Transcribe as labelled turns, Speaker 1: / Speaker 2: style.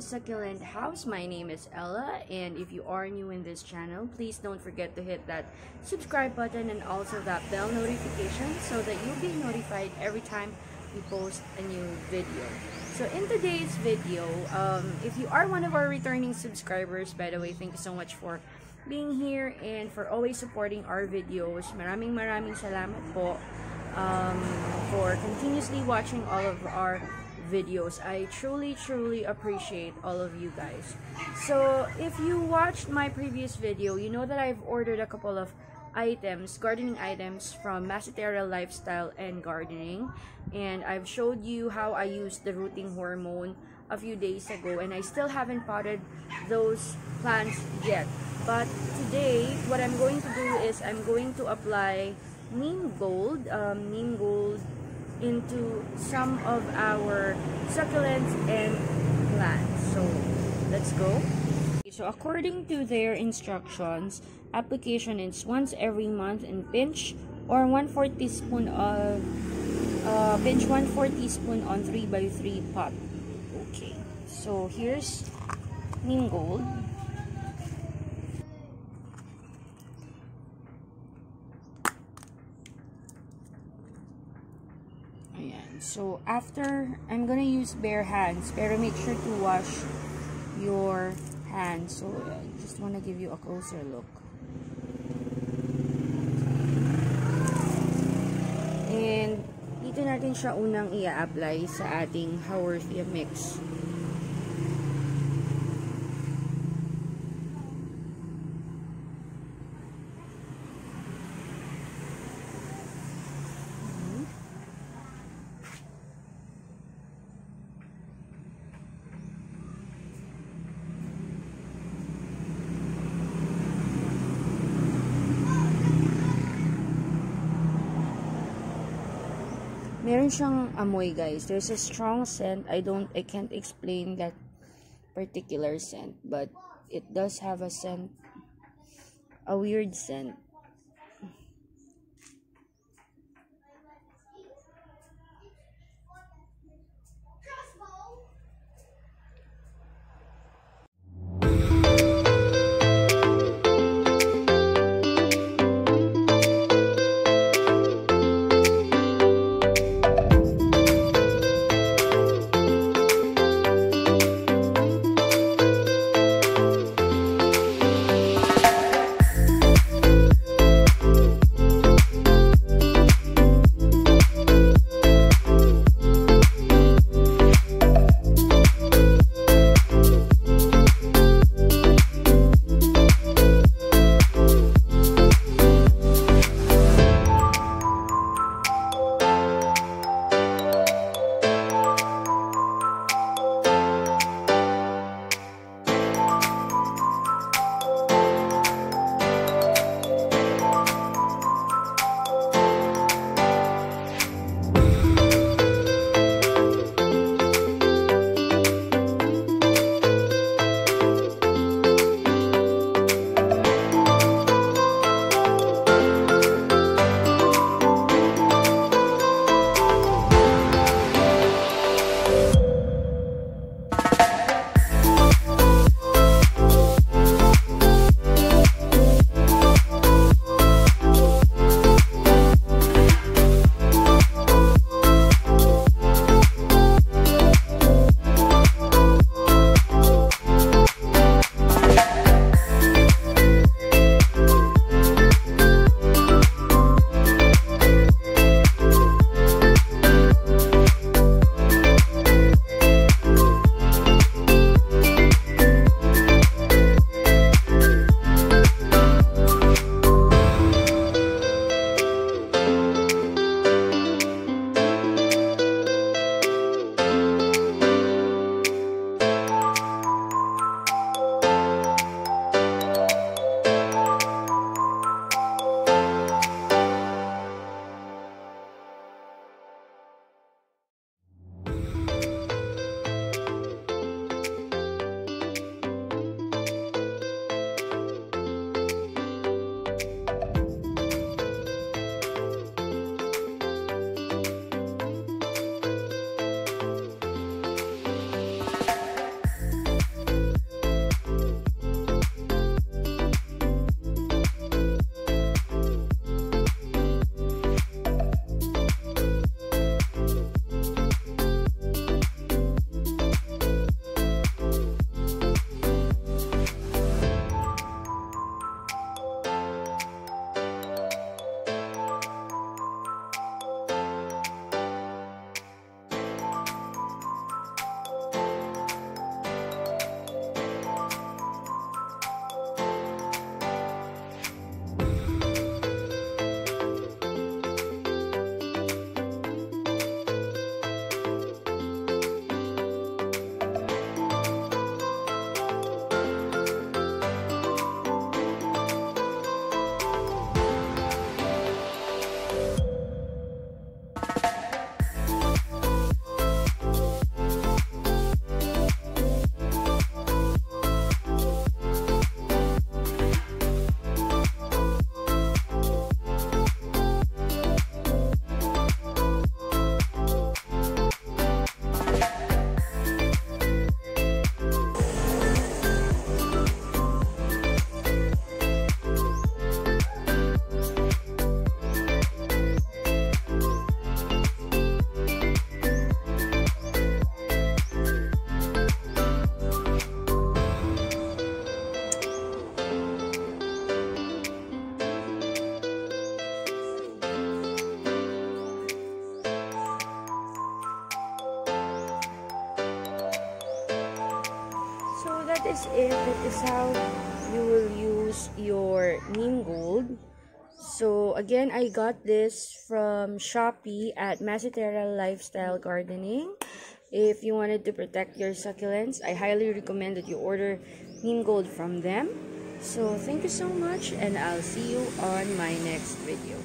Speaker 1: Succulent Hauz. My name is Ella, and if you are new in this channel, please don't forget to hit that subscribe button and also that bell notification so that you'll be notified every time we post a new video. So in today's video, um, if you are one of our returning subscribers, by the way, thank you so much for being here and for always supporting our videos. Maraming maraming salamat po um, for continuously watching all of our videos. I truly, truly appreciate all of you guys. So, if you watched my previous video, you know that I've ordered a couple of items, gardening items from Masitera Lifestyle and Gardening. And I've showed you how I used the rooting hormone a few days ago. And I still haven't potted those plants yet. But today, what I'm going to do is I'm going to apply neem gold, um, neem gold into some of our succulents and plants. So, let's go. So, according to their instructions, application is once every month in pinch or 1 4 teaspoon of uh, pinch 1 4 teaspoon on 3 by 3 pot. Okay. So, here's neem gold. So, after, I'm gonna use bare hands. Pero make sure to wash your hands. So, I just wanna give you a closer look. And, dito natin siya unang i-apply sa ating Haworthia mix. Meron siyang amoy guys. There's a strong scent. I don't i can't explain that particular scent but it does have a scent a weird scent if it is how you will use your neem gold. So again, I got this from Shopee at Masitera Lifestyle Gardening. If you wanted to protect your succulents, I highly recommend that you order neem gold from them. So thank you so much and I'll see you on my next video.